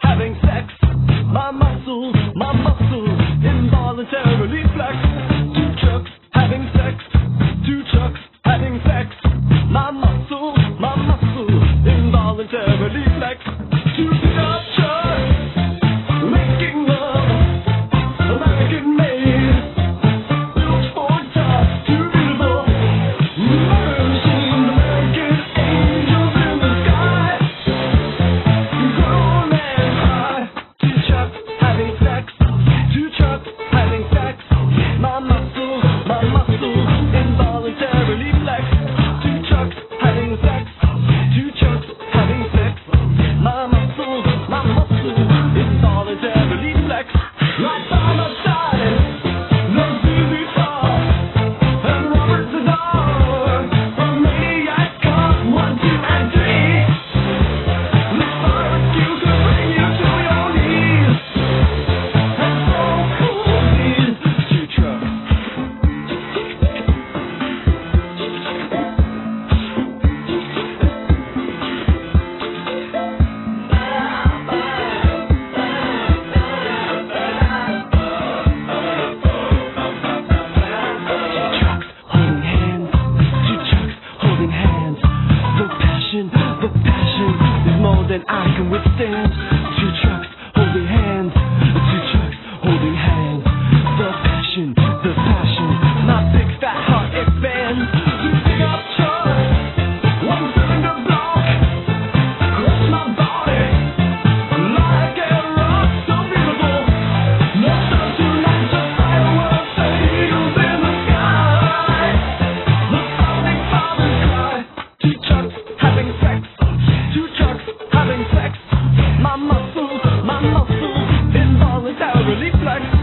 having reflex